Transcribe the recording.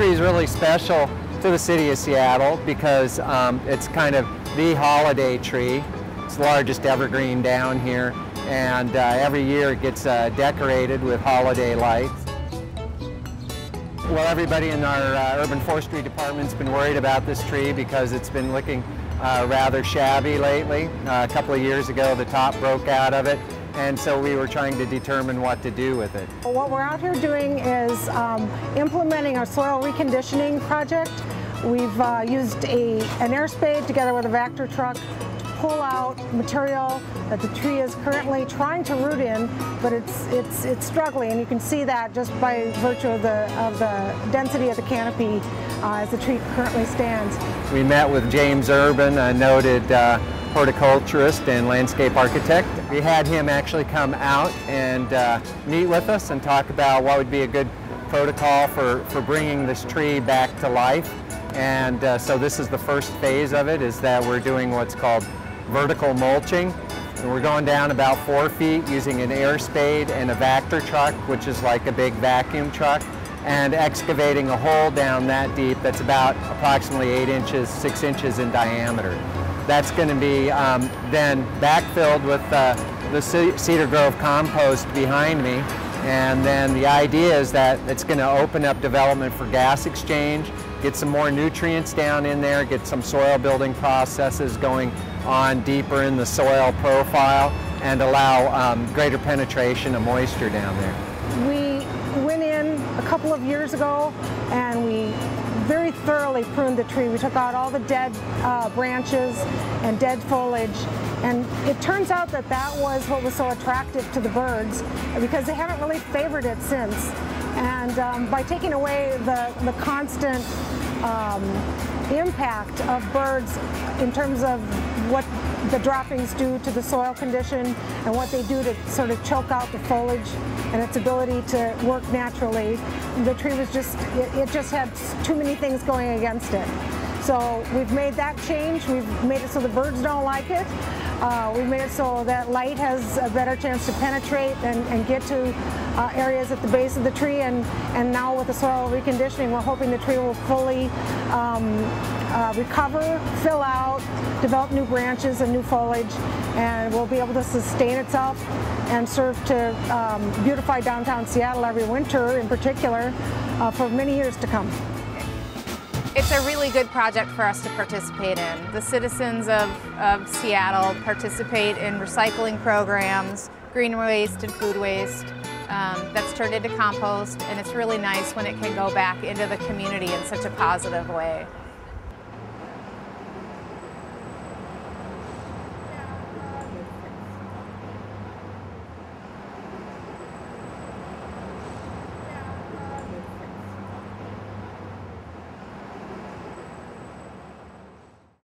tree is really special to the city of Seattle because um, it's kind of the holiday tree. It's the largest evergreen down here and uh, every year it gets uh, decorated with holiday lights. Well, everybody in our uh, urban forestry department's been worried about this tree because it's been looking uh, rather shabby lately. Uh, a couple of years ago, the top broke out of it, and so we were trying to determine what to do with it. What we're out here doing is um, implementing our soil reconditioning project. We've uh, used a, an air spade together with a Vactor truck to pull out material that the tree is currently trying to root in, but it's it's it's struggling, and you can see that just by virtue of the of the density of the canopy uh, as the tree currently stands. We met with James Urban, a noted uh, horticulturist and landscape architect. We had him actually come out and uh, meet with us and talk about what would be a good protocol for, for bringing this tree back to life. And uh, so this is the first phase of it, is that we're doing what's called vertical mulching. And we're going down about four feet using an air spade and a Vactor truck, which is like a big vacuum truck, and excavating a hole down that deep that's about approximately eight inches, six inches in diameter. That's going to be um, then backfilled with uh, the Cedar Grove compost behind me. And then the idea is that it's going to open up development for gas exchange, get some more nutrients down in there, get some soil building processes going on deeper in the soil profile and allow um, greater penetration of moisture down there. We went in a couple of years ago and we very thoroughly pruned the tree. We took out all the dead uh, branches and dead foliage and it turns out that that was what was so attractive to the birds because they haven't really favored it since. And um, by taking away the, the constant um, impact of birds in terms of what the droppings do to the soil condition and what they do to sort of choke out the foliage and its ability to work naturally. The tree was just, it, it just had too many things going against it. So we've made that change. We've made it so the birds don't like it. Uh, we made it so that light has a better chance to penetrate and, and get to uh, areas at the base of the tree and, and now with the soil reconditioning we're hoping the tree will fully um, uh, recover, fill out, develop new branches and new foliage and will be able to sustain itself and serve to um, beautify downtown Seattle every winter in particular uh, for many years to come. It's a really good project for us to participate in. The citizens of, of Seattle participate in recycling programs, green waste and food waste um, that's turned into compost and it's really nice when it can go back into the community in such a positive way.